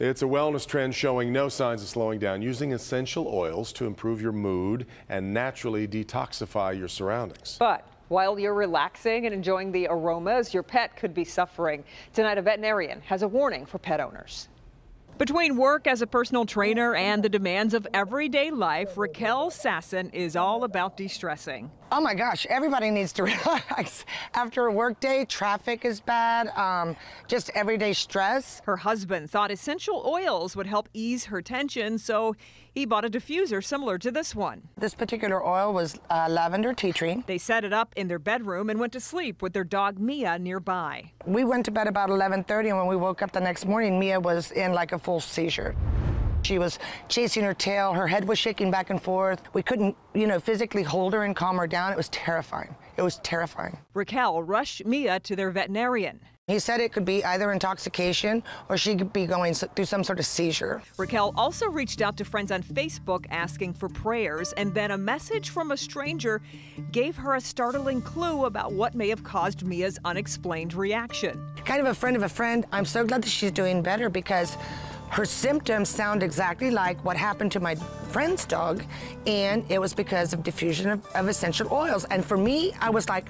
It's a wellness trend showing no signs of slowing down, using essential oils to improve your mood and naturally detoxify your surroundings. But while you're relaxing and enjoying the aromas, your pet could be suffering. Tonight, a veterinarian has a warning for pet owners. Between work as a personal trainer and the demands of everyday life, Raquel Sasson is all about de-stressing. Oh my gosh, everybody needs to relax. After a work day, traffic is bad, um, just everyday stress. Her husband thought essential oils would help ease her tension, so he bought a diffuser similar to this one. This particular oil was uh, lavender tea tree. They set it up in their bedroom and went to sleep with their dog Mia nearby. We went to bed about 11:30 and when we woke up the next morning, Mia was in like a full seizure. She was chasing her tail. Her head was shaking back and forth. We couldn't, you know, physically hold her and calm her down. It was terrifying. It was terrifying. Raquel rushed Mia to their veterinarian. He said it could be either intoxication or she could be going through some sort of seizure. Raquel also reached out to friends on Facebook asking for prayers, and then a message from a stranger gave her a startling clue about what may have caused Mia's unexplained reaction. Kind of a friend of a friend. I'm so glad that she's doing better because her symptoms sound exactly like what happened to my friend's dog, and it was because of diffusion of, of essential oils. And for me, I was like,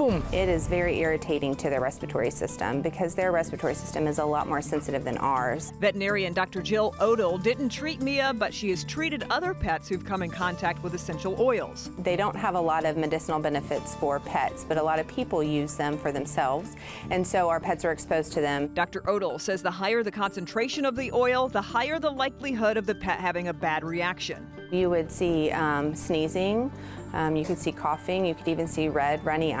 boom. It is very irritating to their respiratory system because their respiratory system is a lot more sensitive than ours. Veterinarian Dr. Jill Odell didn't treat Mia, but she has treated other pets who've come in contact with essential oils. They don't have a lot of medicinal benefits for pets, but a lot of people use them for themselves, and so our pets are exposed to them. Dr. Odell says the higher the concentration of the oil, the higher the likelihood of the pet having a bad reaction. You would see um, sneezing, um, you could see coughing, you could even see red, runny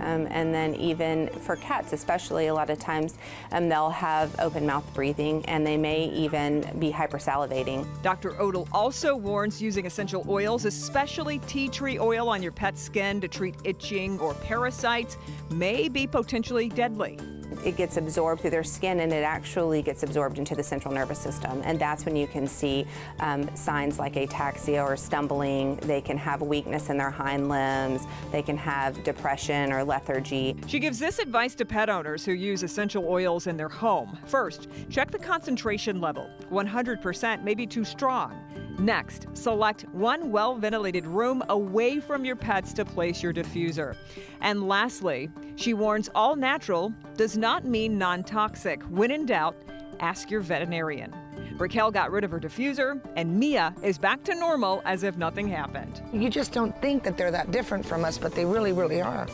um, and then even for cats especially, a lot of times um, they'll have open mouth breathing and they may even be hypersalivating. Dr. Odell also warns using essential oils, especially tea tree oil on your pet's skin to treat itching or parasites, may be potentially deadly it gets absorbed through their skin and it actually gets absorbed into the central nervous system. And that's when you can see um, signs like ataxia or stumbling. They can have weakness in their hind limbs. They can have depression or lethargy. She gives this advice to pet owners who use essential oils in their home. First, check the concentration level. 100% may be too strong. Next, select one well ventilated room away from your pets to place your diffuser. And lastly, she warns all natural does not mean non toxic. When in doubt, ask your veterinarian. Raquel got rid of her diffuser, and Mia is back to normal as if nothing happened. You just don't think that they're that different from us, but they really, really are.